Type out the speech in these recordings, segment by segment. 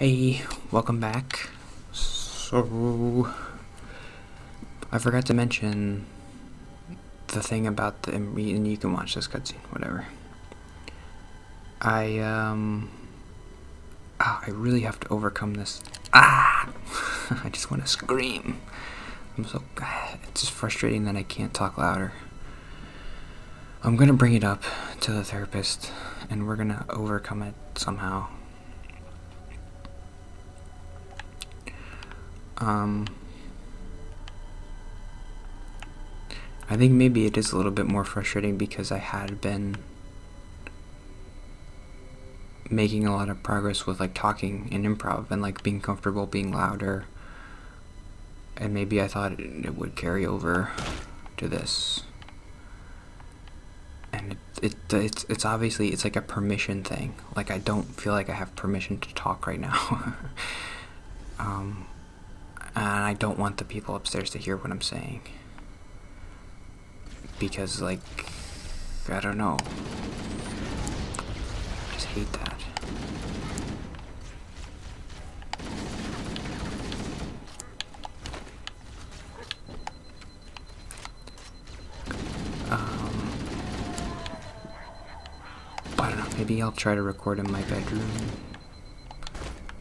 Hey, welcome back. So, I forgot to mention the thing about the, and you can watch this cutscene, whatever. I, um, ah, I really have to overcome this. Ah! I just want to scream. I'm so, it's just frustrating that I can't talk louder. I'm gonna bring it up to the therapist, and we're gonna overcome it somehow. Um, I think maybe it is a little bit more frustrating because I had been making a lot of progress with like talking and improv and like being comfortable being louder. And maybe I thought it, it would carry over to this. And it, it it's it's obviously it's like a permission thing. Like I don't feel like I have permission to talk right now. Um and I don't want the people upstairs to hear what I'm saying. Because, like, I don't know. I just hate that. Um, I don't know, maybe I'll try to record in my bedroom.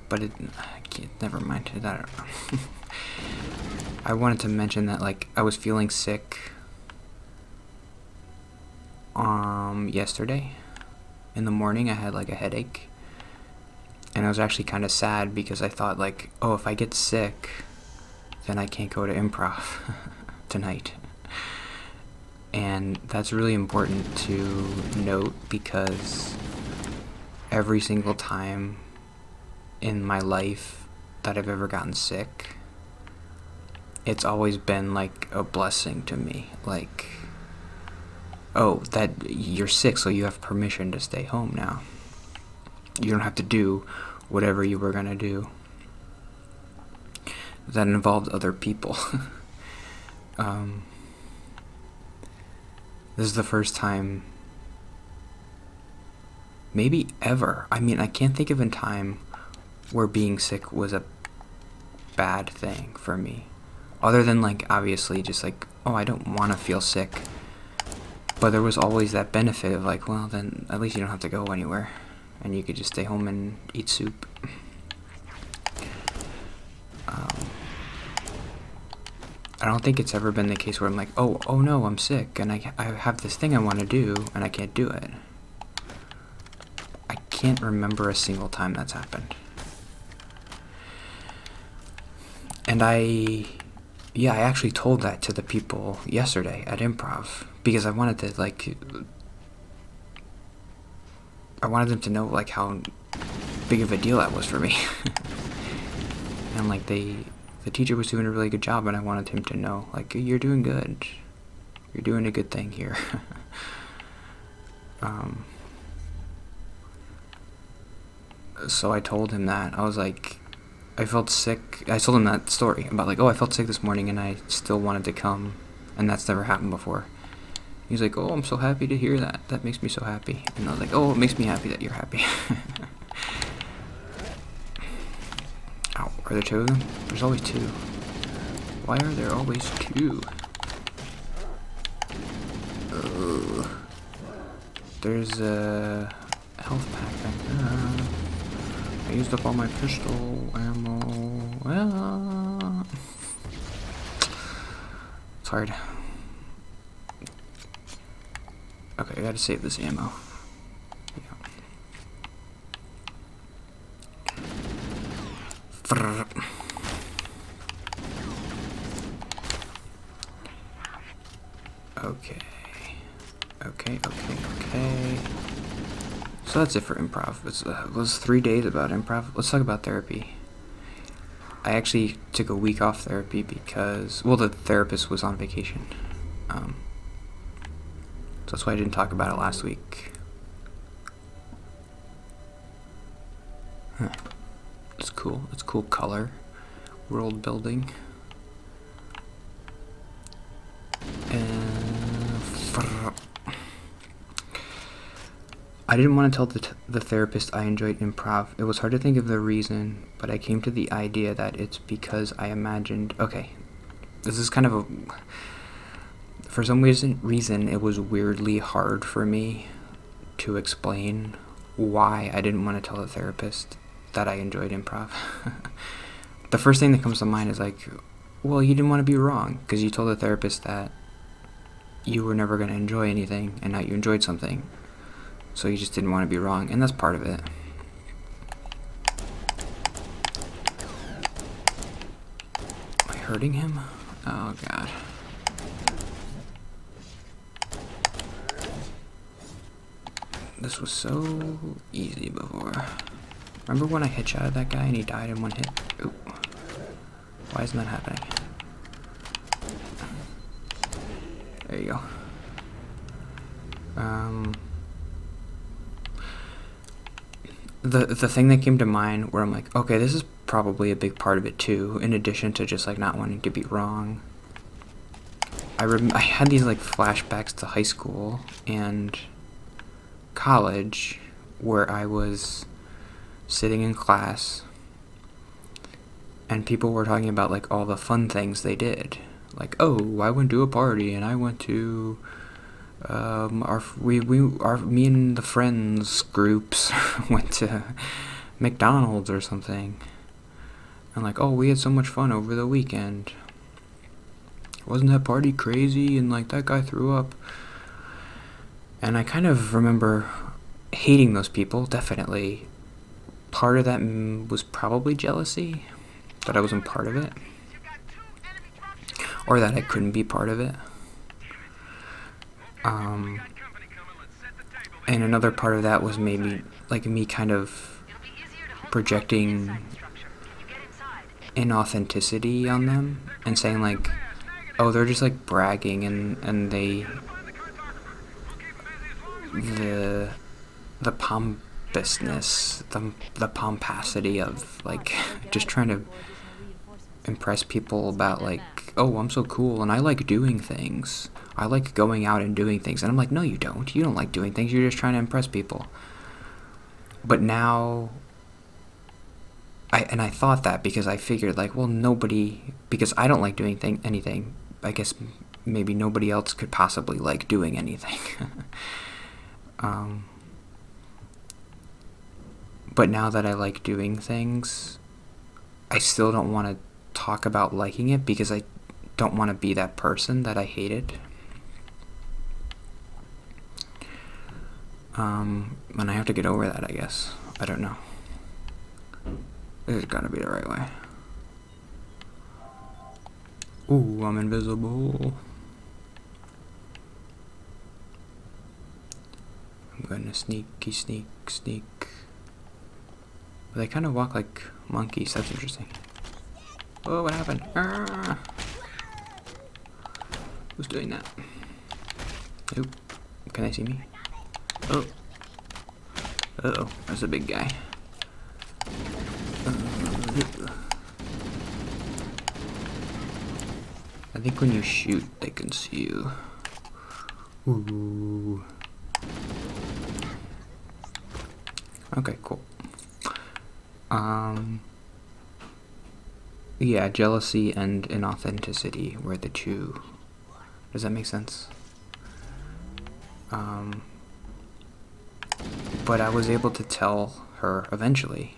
But it, I can't, never mind. I don't know. I wanted to mention that like I was feeling sick um yesterday. In the morning I had like a headache. And I was actually kind of sad because I thought like oh if I get sick then I can't go to improv tonight. And that's really important to note because every single time in my life that I've ever gotten sick it's always been like a blessing to me. Like, oh, that you're sick, so you have permission to stay home now. You don't have to do whatever you were gonna do that involved other people. um, this is the first time, maybe ever. I mean, I can't think of a time where being sick was a bad thing for me. Other than, like, obviously just like, oh, I don't want to feel sick. But there was always that benefit of, like, well, then at least you don't have to go anywhere. And you could just stay home and eat soup. Um, I don't think it's ever been the case where I'm like, oh, oh no, I'm sick, and I, I have this thing I want to do, and I can't do it. I can't remember a single time that's happened. And I yeah, I actually told that to the people yesterday at improv because I wanted to like I wanted them to know like how big of a deal that was for me. and like they the teacher was doing a really good job and I wanted him to know like you're doing good. You're doing a good thing here. um so I told him that. I was like I felt sick. I told him that story about like, oh, I felt sick this morning and I still wanted to come, and that's never happened before. He's like, oh, I'm so happy to hear that. That makes me so happy. And I was like, oh, it makes me happy that you're happy. Ow, are there two of them? There's always two. Why are there always two? Ugh. There's a health pack back there. I used up all my pistol ammo. Well, it's hard. Okay, I gotta save this ammo. Yeah. Okay. Okay, okay, okay. So that's it for improv. Uh, it was three days about improv. Let's talk about therapy. I actually took a week off therapy because, well, the therapist was on vacation. Um, so that's why I didn't talk about it last week. Huh. It's cool. It's cool color. World building. I didn't want to tell the, the therapist I enjoyed improv. It was hard to think of the reason, but I came to the idea that it's because I imagined. Okay, this is kind of a. For some reason, reason it was weirdly hard for me to explain why I didn't want to tell the therapist that I enjoyed improv. the first thing that comes to mind is like, well, you didn't want to be wrong because you told the therapist that you were never going to enjoy anything and now you enjoyed something. So you just didn't want to be wrong, and that's part of it. Am I hurting him? Oh god. This was so easy before. Remember when I headshotted that guy and he died in one hit? Why isn't that happening? There you go. Um, the the thing that came to mind where I'm like, okay, this is probably a big part of it too. In addition to just like not wanting to be wrong. I rem- I had these like flashbacks to high school and college where I was sitting in class and people were talking about like all the fun things they did. Like, oh, I went to a party and I went to um, our we we our me and the friends groups went to McDonald's or something, and like, oh, we had so much fun over the weekend. Wasn't that party crazy? And like that guy threw up. And I kind of remember hating those people. Definitely, part of that was probably jealousy that I wasn't part of it, or that I couldn't be part of it. Um, and another part of that was maybe like me kind of projecting inauthenticity on them and saying like, oh, they're just like bragging and and they the the pompousness, the the pomposity of like just trying to impress people about like, oh, I'm so cool and I like doing things. I like going out and doing things. And I'm like, no, you don't. You don't like doing things. You're just trying to impress people. But now, I and I thought that because I figured like, well, nobody because I don't like doing thing anything. I guess maybe nobody else could possibly like doing anything. um, but now that I like doing things, I still don't want to talk about liking it because I don't want to be that person that I hated. Um, and I have to get over that, I guess. I don't know. This is got to be the right way. Ooh, I'm invisible. I'm gonna sneaky sneak sneak. But they kind of walk like monkeys. That's interesting. Oh, what happened? Ah. Who's doing that? Nope. Can they see me? Oh. Uh oh, that's a big guy. I think when you shoot, they can see you. Ooh. Okay, cool. Um. Yeah, jealousy and inauthenticity were the two. Does that make sense? Um but I was able to tell her eventually.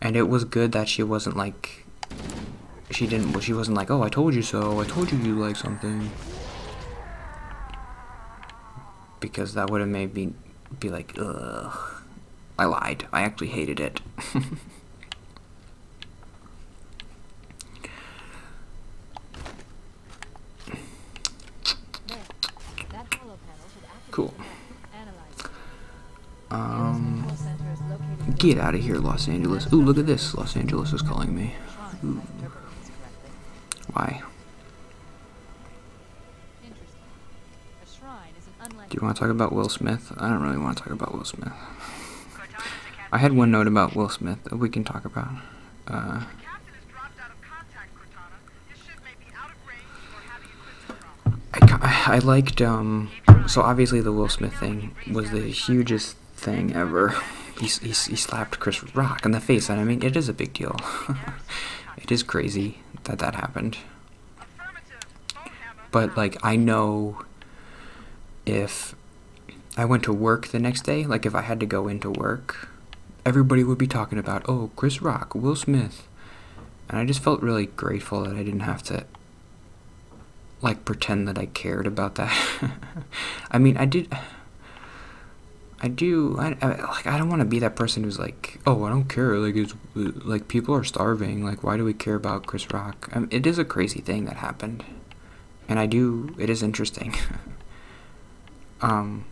And it was good that she wasn't like she didn't she wasn't like, "Oh, I told you so. I told you you like something." Because that would have made me be like, "Ugh. I lied. I actually hated it." cool. Um, get out of here, Los Angeles. Ooh, look at this. Los Angeles is calling me. Ooh. Why? Do you want to talk about Will Smith? I don't really want to talk about Will Smith. I had one note about Will Smith that we can talk about. Uh, I, I liked um, So obviously the Will Smith thing was the hugest thing ever. He, he, he slapped Chris Rock in the face, and I mean, it is a big deal. it is crazy that that happened. But, like, I know if I went to work the next day, like, if I had to go into work, everybody would be talking about, oh, Chris Rock, Will Smith. And I just felt really grateful that I didn't have to like pretend that I cared about that. I mean, I did. I do. I, I like. I don't want to be that person who's like, oh, I don't care. Like, it's like people are starving. Like, why do we care about Chris Rock? I mean, it is a crazy thing that happened, and I do. It is interesting. um.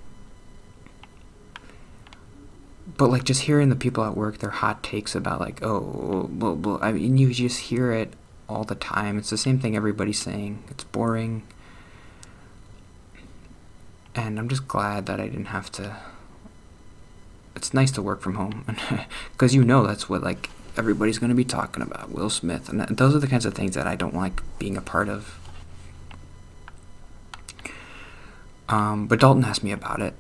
But like just hearing the people at work, their hot takes about like, oh, blah, blah, I mean, you just hear it all the time. It's the same thing everybody's saying. It's boring. And I'm just glad that I didn't have to. It's nice to work from home because you know that's what like everybody's going to be talking about Will Smith and those are the kinds of things that I don't like being a part of. Um, but Dalton asked me about it,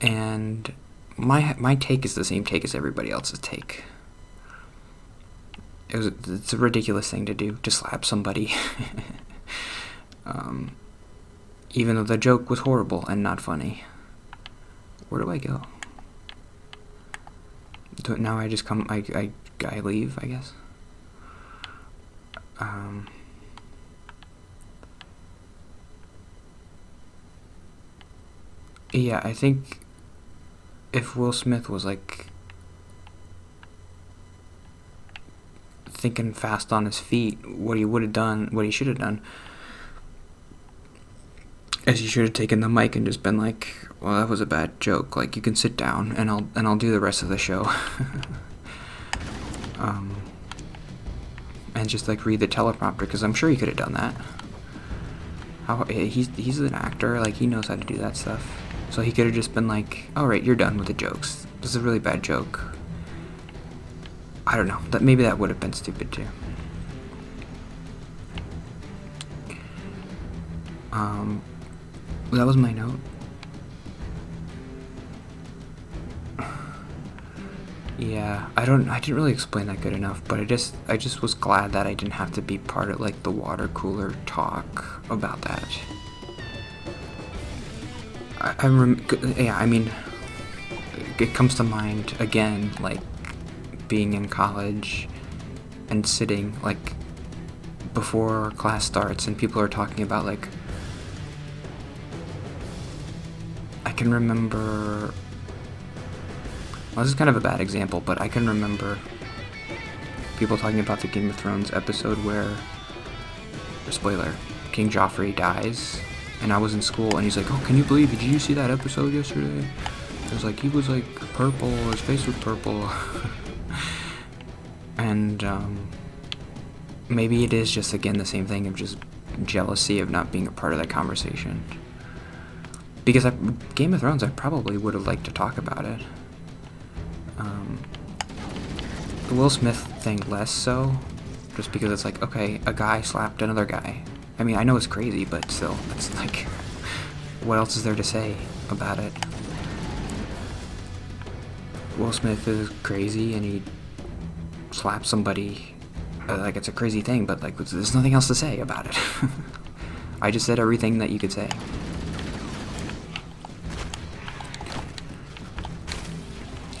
and my my take is the same take as everybody else's take it was it's a ridiculous thing to do to slap somebody. um, even though the joke was horrible and not funny. Where do I go? Now I just come. I I I leave. I guess. Um. Yeah, I think if Will Smith was like thinking fast on his feet, what he would have done, what he should have done, is he should have taken the mic and just been like, "Well, that was a bad joke. Like, you can sit down, and I'll and I'll do the rest of the show." um, and just like read the teleprompter because I'm sure he could have done that. How he's he's an actor, like he knows how to do that stuff. So he could have just been like, "All right, you're done with the jokes. This is a really bad joke. I don't know. That maybe that would have been stupid too. Um, that was my note. Yeah, I don't. I didn't really explain that good enough, but I just, I just was glad that I didn't have to be part of like the water cooler talk about that. I, I'm, yeah. I mean, it comes to mind again, like being in college and sitting like before class starts and people are talking about like I can remember well, this is kind of a bad example, but I can remember people talking about the Game of Thrones episode where spoiler, King Joffrey dies and I was in school and he's like, "Oh, can you believe? Did you see that episode yesterday?" I was like, "He was like purple, his face was purple." and um, maybe it is just again the same thing of just jealousy of not being a part of that conversation. Because I, Game of Thrones, I probably would have liked to talk about it. Um, the Will Smith thing less so, just because it's like, okay, a guy slapped another guy. I mean, I know it's crazy, but still, it's like, what else is there to say about it? Will Smith is crazy and he slap somebody, uh, like it's a crazy thing, but like there's nothing else to say about it. I just said everything that you could say.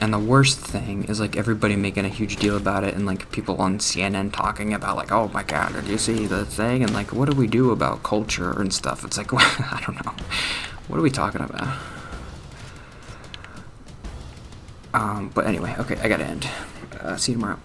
And the worst thing is like everybody making a huge deal about it and like people on CNN talking about like, oh my god, did you see the thing? And like, what do we do about culture and stuff? It's like, I don't know. What are we talking about? Um, but anyway, okay, I gotta end. Uh, see you tomorrow.